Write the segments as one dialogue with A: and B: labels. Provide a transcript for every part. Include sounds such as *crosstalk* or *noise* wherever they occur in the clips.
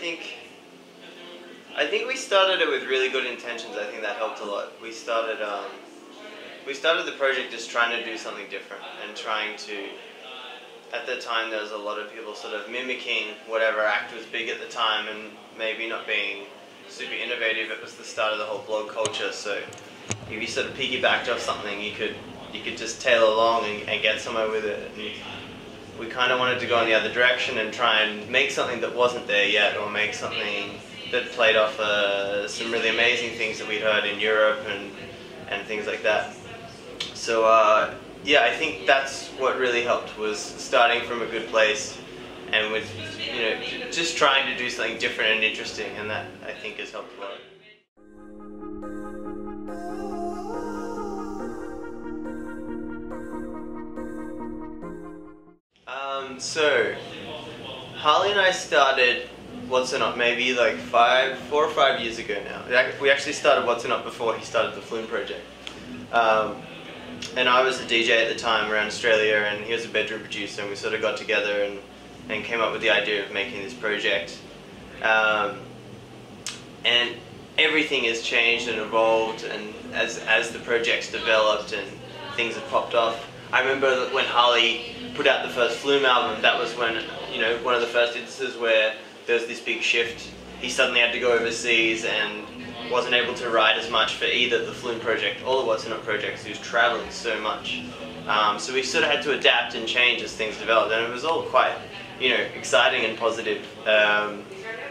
A: think I think we started it with really good intentions. I think that helped a lot. We started um, we started the project just trying to do something different and trying to. At the time, there was a lot of people sort of mimicking whatever act was big at the time, and maybe not being super innovative. It was the start of the whole blog culture, so if you sort of piggybacked off something, you could you could just tail along and, and get somewhere with it. And we kind of wanted to go in the other direction and try and make something that wasn't there yet, or make something that played off uh, some really amazing things that we'd heard in Europe and and things like that. So uh, yeah, I think that's what really helped was starting from a good place and with you know just trying to do something different and interesting, and that I think has helped a lot. So Harley and I started What So Not maybe like five, four or five years ago now. We actually started What So Not before he started the Flume project. Um, and I was a DJ at the time around Australia, and he was a bedroom producer, and we sort of got together and, and came up with the idea of making this project. Um, and everything has changed and evolved, and as as the project's developed and things have popped off. I remember when Harley put out the first Flume album. That was when you know one of the first instances where there was this big shift. He suddenly had to go overseas and wasn't able to write as much for either the Flume project or the What So Not projects. He was traveling so much. Um, so we sort of had to adapt and change as things developed, and it was all quite, you know, exciting and positive. Um,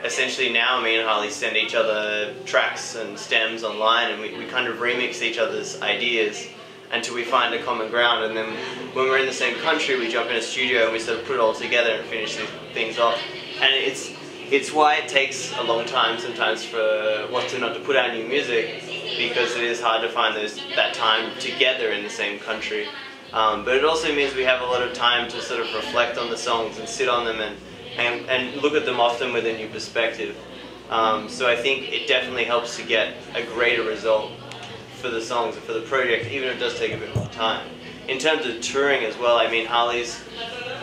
A: essentially now me and Harley send each other tracks and stems online, and we, we kind of remix each other's ideas until we find a common ground, and then when we're in the same country, we jump in a studio and we sort of put it all together and finish things off. And it's it's why it takes a long time sometimes for What So Not to put out new music because it is hard to find those that time together in the same country. Um, but it also means we have a lot of time to sort of reflect on the songs and sit on them and, and, and look at them often with a new perspective. Um, so I think it definitely helps to get a greater result for the songs and for the project, even if it does take a bit more time. In terms of touring as well, I mean Harley's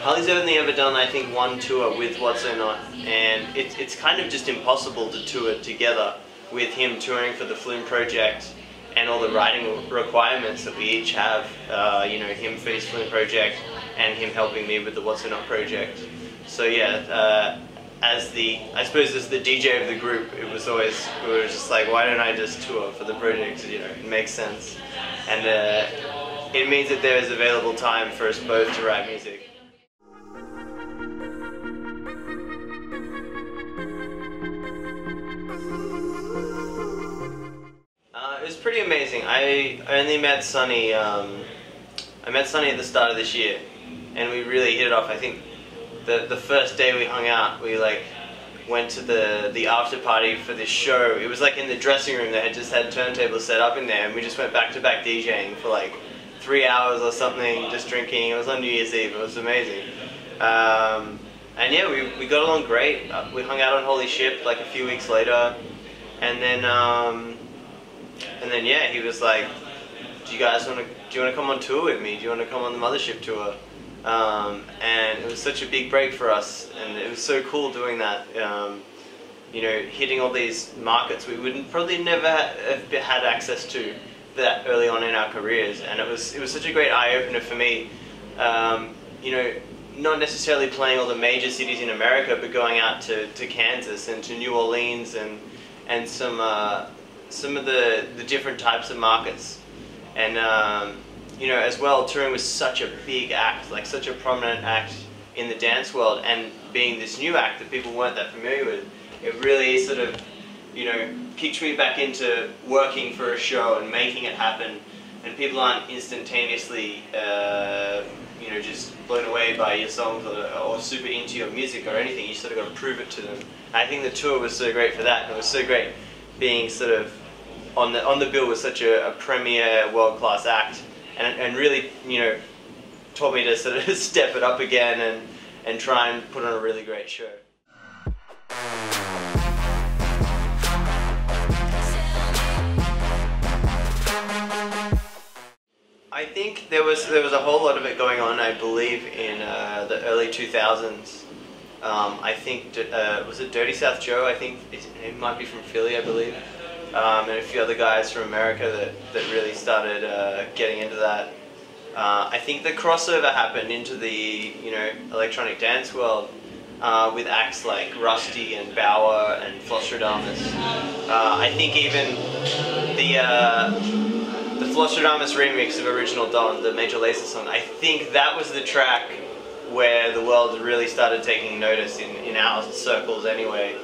A: Harley's only ever done I think one tour with What So Not, and it, it's kind of just impossible to tour together with him touring for the Flume project and all the writing requirements that we each have. Uh, you know, him for his Flume project and him helping me with the What So Not project. So yeah. Uh, as the, I suppose as the DJ of the group, it was always, we were just like, why don't I just tour for the project, you know, it makes sense. And uh, it means that there is available time for us both to write music. Uh, it was pretty amazing. I only met Sonny. um, I met Sonny at the start of this year, and we really hit it off. I think the the first day we hung out, we like went to the the after party for this show. It was like in the dressing room. They had just had turntables set up in there, and we just went back to back DJing for like three hours or something, just drinking. It was on New Year's Eve. It was amazing. Um, and yeah, we, we got along great. Uh, we hung out on Holy Ship like a few weeks later, and then um, and then yeah, he was like, "Do you guys want to? Do you want to come on tour with me? Do you want to come on the Mothership tour?" Um, and it was such a big break for us, and it was so cool doing that. Um, you know, hitting all these markets we wouldn't probably never have had access to that early on in our careers, and it was it was such a great eye opener for me. Um, you know, not necessarily playing all the major cities in America, but going out to, to Kansas and to New Orleans and and some uh, some of the the different types of markets, and um, you know, as well, touring was such a big act, like such a prominent act in the dance world, and being this new act that people weren't that familiar with, it really sort of, you know, kicked me back into working for a show and making it happen. And people aren't instantaneously, uh, you know, just blown away by your songs or, or super into your music or anything. You sort of got to prove it to them. I think the tour was so great for that. It was so great being sort of on the on the bill with such a, a premier world class act and, and really, you know, taught me to sort of *laughs* step it up again and, and try and put on a really great show. I think there was there was a whole lot of it going on. I believe in uh, the early 2000s, Um, I think uh, was it Dirty South Joe? I think it, it might be from Philly, I believe, um, and a few other guys from America that that really started uh, getting into that. Uh, I think the crossover happened into the you know electronic dance world uh, with acts like Rustie and Baauer and Flosstradamus. Uh, I think even the uh, the Flosstradamus remix of Original Don, the Major Lazer song, I think that was the track where the world really started taking notice in, in our circles anyway,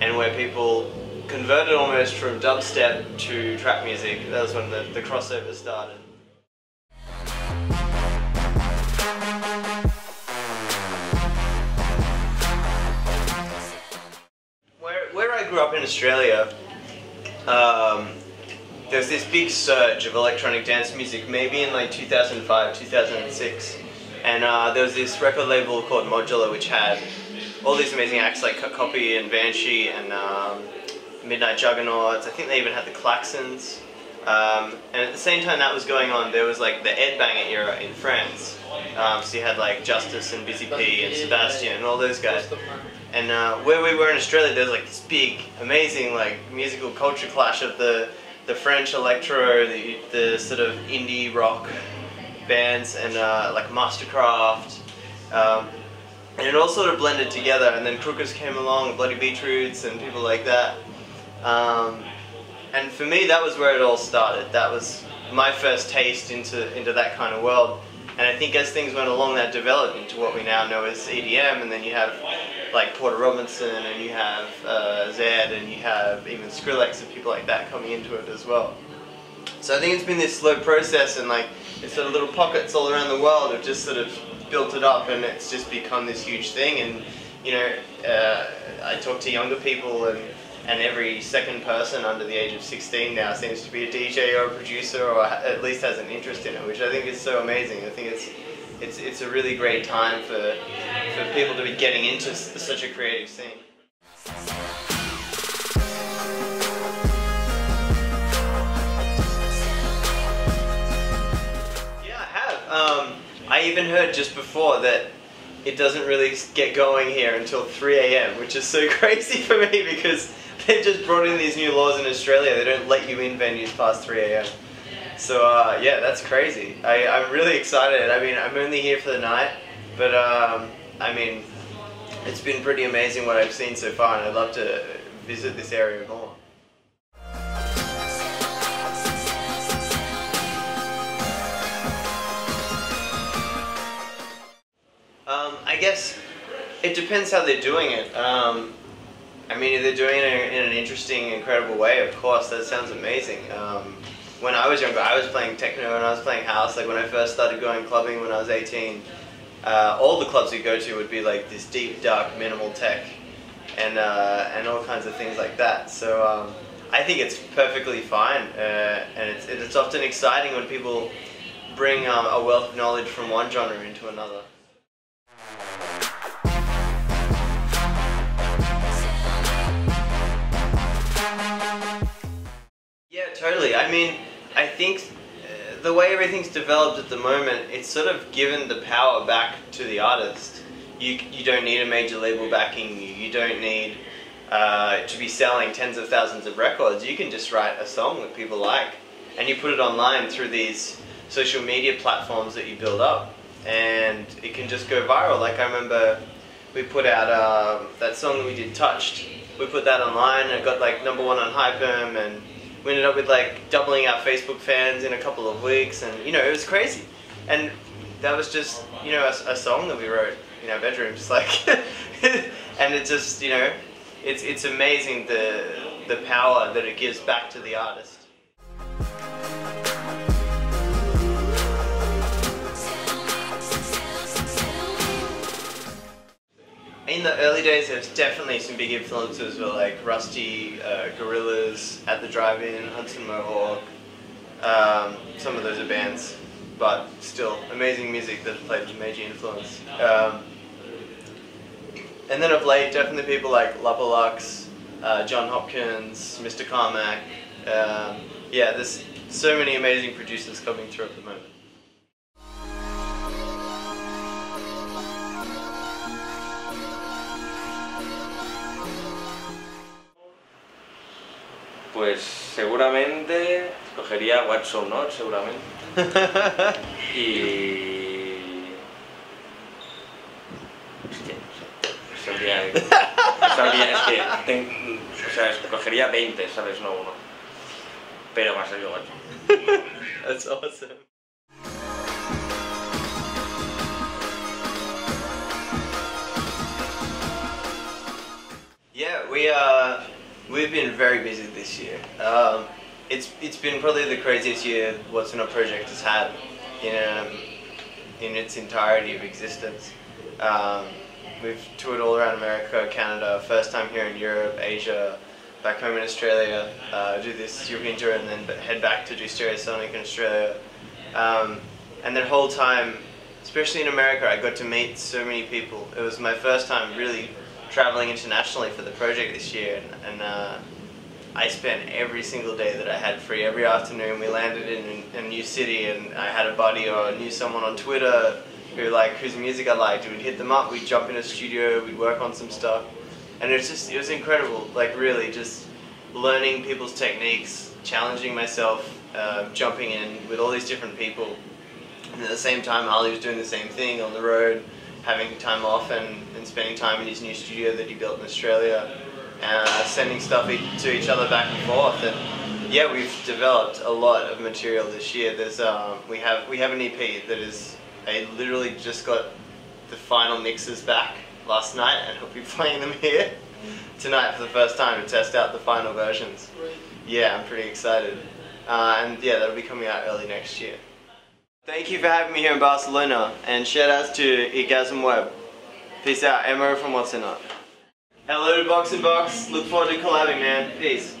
A: and where people converted almost from dubstep to trap music. That was when the, the crossover started. Where, where I grew up in Australia, um, there's this big surge of electronic dance music, maybe in like 2005, 2006. And uh, there was this record label called Modular, which had all these amazing acts like Copy and Van She and um, Midnight Juggernauts. I think they even had the Klaxons. Um, and at the same time that was going on, there was like the Ed Banger era in France. Um, so you had like Justice and Busy P and Sebastian and all those guys. And uh, where we were in Australia, there was like this big, amazing like musical culture clash of the the French electro, the the sort of indie rock bands, and uh, like Mastercraft. Um, and it all sort of blended together, and then Crookers came along, Bloody Beetroots, and people like that. Um, and for me, that was where it all started. That was my first taste into into that kind of world. And I think as things went along, that developed into what we now know as EDM, and then you have like Porter Robinson, and you have uh, Zedd, and you have even Skrillex and people like that coming into it as well. So I think it's been this slow process, and like it's sort of little pockets all around the world have just sort of built it up, and it's just become this huge thing. And you know, uh, I talk to younger people, and and every second person under the age of 16 now seems to be a DJ or a producer, or at least has an interest in it, which I think is so amazing. I think it's it's it's a really great time for for people to be getting into such a creative scene. Yeah, I have. Um, I even heard just before that it doesn't really get going here until 3 a.m., which is so *laughs* crazy for me because *laughs* they've just brought in these new laws in Australia. They don't let you in venues past 3 a.m. So uh, yeah, that's crazy. I, I'm really excited. I mean, I'm only here for the night, but um, I mean, it's been pretty amazing what I've seen so far, and I'd love to visit this area more. Um, I guess it depends how they're doing it. Um, I mean, they're doing it in an interesting, incredible way, of course, that sounds amazing. Um, when I was younger, I was playing techno and I was playing house. Like when I first started going clubbing when I was 18, uh, all the clubs we go to would be like this deep, dark, minimal tech, and uh, and all kinds of things like that. So um, I think it's perfectly fine, uh, and it's it's often exciting when people bring um, a wealth of knowledge from one genre into another. I mean, I think uh, the way everything's developed at the moment, it's sort of given the power back to the artist. You, you don't need a major label backing you. You don't need uh, to be selling tens of thousands of records. You can just write a song that people like and you put it online through these social media platforms that you build up and it can just go viral. Like I remember we put out uh, that song that we did, Touched. We put that online and it got like number one on Hypem and we ended up with like doubling our Facebook fans in a couple of weeks, and you know it was crazy. And that was just you know a, a song that we wrote in our bedrooms, like, *laughs* and it just you know, it's it's amazing the the power that it gives back to the artist. In the early days, there's definitely some big influences were like Rustie, uh, Gorillaz, At the Drive-In, Hudson Mohawke. Um, some of those are bands, but still amazing music that played a major influence. Um, and then of late, definitely people like Lux, uh, Jon Hopkins, Mr. Carmack. Um, yeah, there's so many amazing producers coming through at the moment.
B: Seguramente escogería What's So Not, seguramente. *laughs* Y... Hostia, no sé. Sabría, no sabría, es que... *laughs* ten- o sea, escogería 20, ¿sabes? No uno. Pero más allá What's
A: That's awesome. Yeah, we uh, we've been very busy this year. Um, it's it's been probably the craziest year What So Not Project has had in um, in its entirety of existence. Um, we've toured all around America, Canada, first time here in Europe, Asia, back home in Australia, uh, do this European tour and then head back to do Stereosonic in Australia. Um, and that whole time, especially in America, I got to meet so many people. It was my first time really traveling internationally for the project this year, and, and uh, I spent every single day that I had free. Every afternoon, we landed in a new city, and I had a buddy or knew someone on Twitter who like whose music I liked. We'd hit them up. We'd jump in a studio. We'd work on some stuff, and it was just it was incredible. Like really, just learning people's techniques, challenging myself, uh, jumping in with all these different people. And at the same time, Harley was doing the same thing on the road, having time off and, and spending time in his new studio that he built in Australia, uh, sending stuff e- to each other back and forth. And yeah, we've developed a lot of material this year. There's um, we have we have an EP that is I literally just got the final mixes back last night, and I'll be *laughs* playing them here tonight for the first time to test out the final versions. Yeah, I'm pretty excited. Uh, and yeah, that'll be coming out early next year. Thank you for having me here in Barcelona, and shout outs to Eargasm Web. Peace out, Emoh from What So Not. Hello to Box and Box, look forward to collabing, man. Peace.